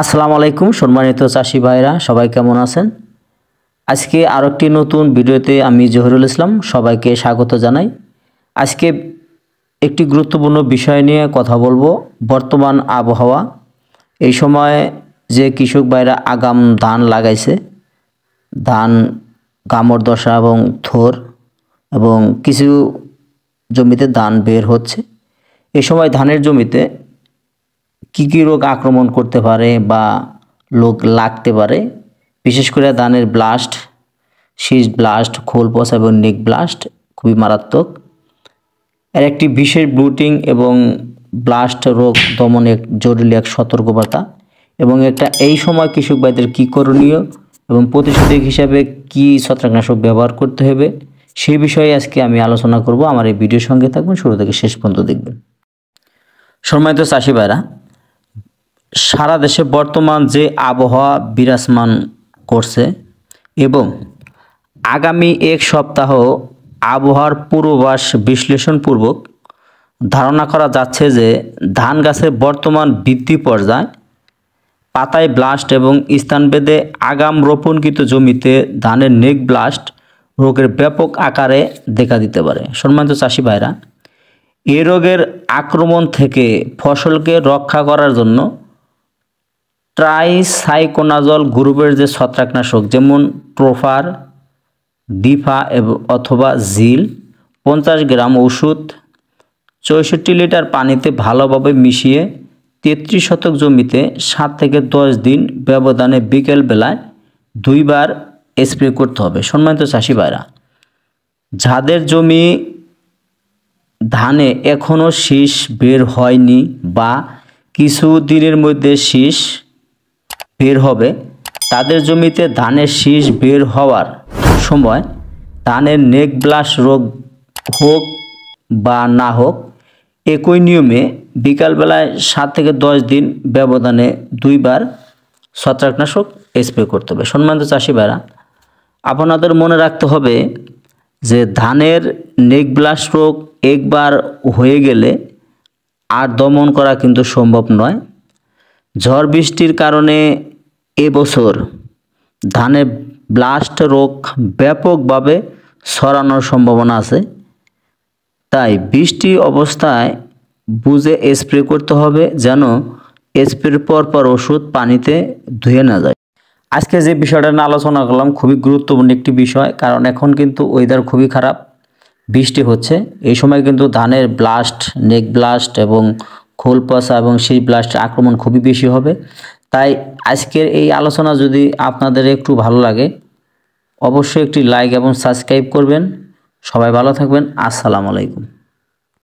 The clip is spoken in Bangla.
আসসালামু আলাইকুম সম্মানিত চাষি ভাইরা, সবাই কেমন আছেন? আজকে আরও একটি নতুন ভিডিওতে আমি জহিরুল ইসলাম সবাইকে স্বাগত জানাই। আজকে একটি গুরুত্বপূর্ণ বিষয় নিয়ে কথা বলব, বর্তমান আবহাওয়া। এই সময় যে কৃষক ভাইরা আগাম ধান লাগাইছে, ধান গামর দশা এবং থোর এবং কিছু জমিতে ধান বের হচ্ছে এই সময় ধানের জমিতে কী কী রোগ আক্রমণ করতে পারে বা লোক লাগতে পারে? বিশেষ করে ধানের ব্লাস্ট শীষ ব্লাস্ট খোল পচা এবং নেক ব্লাস্ট খুবই মারাত্মক। এর একটি বিশেষ ব্লুটিং এবং ব্লাস্ট রোগ দমন জরুরি এক সতর্কবার্তা। এবং একটা এই সময় কৃষক ভাইদের কী করণীয় এবং প্রতিষেধক হিসাবে কি ছত্রাকনাশক ব্যবহার করতে হবে সেই বিষয়ে আজকে আমি আলোচনা করব। আমার এই ভিডিওর সঙ্গে থাকবেন শুরু থেকে শেষ পর্যন্ত দেখবেন। সম্মানিত চাষি ভাইরা সারা দেশে বর্তমান যে আবহাওয়া বিরাজমান করছে এবং আগামী এক সপ্তাহ আবহাওয়ার পূর্বাভাস বিশ্লেষণপূর্বক ধারণা করা যাচ্ছে যে ধান গাছের বর্তমান বৃদ্ধি পর্যায়, পাতায় ব্লাস্ট এবং স্থানভেদে আগাম রোপণকৃত জমিতে ধানের নেক ব্লাস্ট রোগের ব্যাপক আকারে দেখা দিতে পারে। সম্মানিত চাষি ভাইরা, এ রোগের আক্রমণ থেকে ফসলকে রক্ষা করার জন্য ট্রাইসাইকোনাজল গ্রুপের যে ছত্রাকনাশক, যেমন প্রোফার, ডিফা অথবা জিল, পঞ্চাশ গ্রাম ওষুধ, চৌষট্টি লিটার পানিতে ভালোভাবে মিশিয়ে তেত্রিশ শতক জমিতে সাত থেকে দশ দিন ব্যবধানে বিকেল বেলায় দুইবার স্প্রে করতে হবে। সম্মানিত চাষি ভাইরা, যাদের জমি ধানে এখনও শীষ বের হয়নি বা কিছু দিনের মধ্যে শীষ বের হবে, তাদের জমিতে ধানের শীষ বের হওয়ার সময় ধানের নেক ব্লাস রোগ হোক বা না হোক, একই নিয়মে বিকালবেলায় সাত থেকে দশ দিন ব্যবধানে দুইবার ছত্রাকনাশক স্প্রে করতে হবে। সম্মানিত চাষি ভাইরা, আপনাদের মনে রাখতে হবে যে ধানের নেক ব্লাস রোগ একবার হয়ে গেলে আর দমন করা কিন্তু সম্ভব নয়। ঝড় বৃষ্টির কারণে এবছর ধানে ব্লাস্ট রোগ ব্যাপকভাবে ছড়ানোর সম্ভাবনা আছে। তাই বৃষ্টি অবস্থায় বুঝে স্প্রে করতে হবে যেন স্প্রের পর পর ওষুধ পানিতে ধুয়ে না যায়। আজকে যে বিষয়টা নিয়ে আলোচনা করলাম খুবই গুরুত্বপূর্ণ একটি বিষয়, কারণ এখন কিন্তু ওয়েদার খুবই খারাপ, বৃষ্টি হচ্ছে। এই সময় কিন্তু ধানের ব্লাস্ট, নেক ব্লাস্ট এবং খোল পচা এবং সেই ব্লাস্টের আক্রমণ খুবই বেশি হবে। তাই আজকের এই আলোচনা যদি আপনাদের একটু ভালো লাগে, অবশ্যই একটি লাইক এবং সাবস্ক্রাইব করবেন। সবাই ভালো থাকবেন। আসসালামু আলাইকুম।